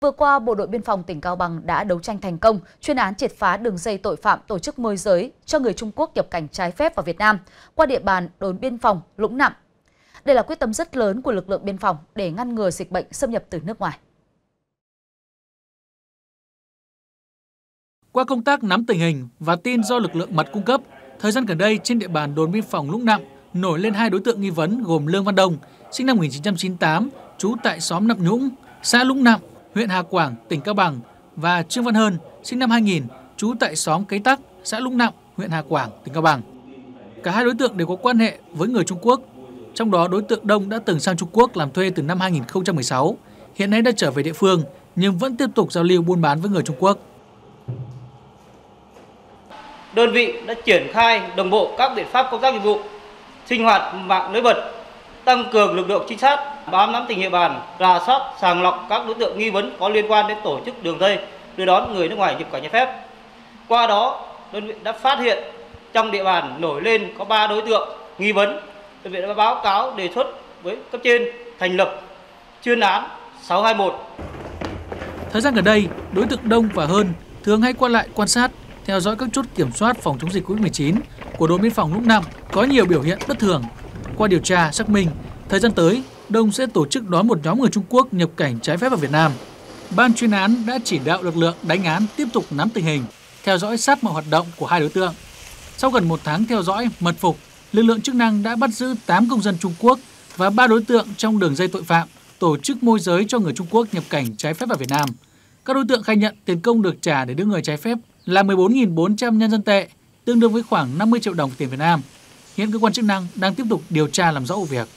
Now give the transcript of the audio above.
Vừa qua, Bộ đội Biên phòng tỉnh Cao Bằng đã đấu tranh thành công chuyên án triệt phá đường dây tội phạm tổ chức môi giới cho người Trung Quốc nhập cảnh trái phép vào Việt Nam qua địa bàn đồn biên phòng Lũng Nặng. Đây là quyết tâm rất lớn của lực lượng biên phòng để ngăn ngừa dịch bệnh xâm nhập từ nước ngoài. Qua công tác nắm tình hình và tin do lực lượng mật cung cấp, thời gian gần đây trên địa bàn đồn biên phòng Lũng Nặng nổi lên hai đối tượng nghi vấn gồm Lương Văn Đông, sinh năm 1998, trú tại xóm Nậm Nhũng, xã Lũng Nặng, huyện Hà Quảng, tỉnh Cao Bằng và Trương Văn Hơn, sinh năm 2000, trú tại xóm Cấy Tắc, xã Lũng Nặng, huyện Hà Quảng, tỉnh Cao Bằng. Cả hai đối tượng đều có quan hệ với người Trung Quốc. Trong đó đối tượng Đông đã từng sang Trung Quốc làm thuê từ năm 2016, hiện nay đã trở về địa phương nhưng vẫn tiếp tục giao lưu buôn bán với người Trung Quốc. Đơn vị đã triển khai đồng bộ các biện pháp công tác nghiệp vụ, sinh hoạt mạng lưới bật, tăng cường lực lượng trinh sát, bám nắm tình địa bàn, rà soát, sàng lọc các đối tượng nghi vấn có liên quan đến tổ chức đường dây đưa đón người nước ngoài nhập cảnh trái phép. Qua đó, đơn vị đã phát hiện trong địa bàn nổi lên có 3 đối tượng nghi vấn. Đơn vị đã báo cáo đề xuất với cấp trên thành lập chuyên án 621. Thời gian gần đây, đối tượng Đông và Hơn thường hay qua lại quan sát, theo dõi các chốt kiểm soát phòng chống dịch COVID-19 của đồn biên phòng Lũng Nặng có nhiều biểu hiện bất thường. Qua điều tra, xác minh, thời gian tới, Đông sẽ tổ chức đón một nhóm người Trung Quốc nhập cảnh trái phép vào Việt Nam. Ban chuyên án đã chỉ đạo lực lượng đánh án tiếp tục nắm tình hình, theo dõi sát mọi hoạt động của hai đối tượng. Sau gần một tháng theo dõi, mật phục, lực lượng chức năng đã bắt giữ 8 công dân Trung Quốc và 3 đối tượng trong đường dây tội phạm tổ chức môi giới cho người Trung Quốc nhập cảnh trái phép vào Việt Nam. Các đối tượng khai nhận tiền công được trả để đưa người trái phép là 14.400 nhân dân tệ, tương đương với khoảng 50 triệu đồng tiền Việt Nam. Hiện cơ quan chức năng đang tiếp tục điều tra làm rõ vụ việc.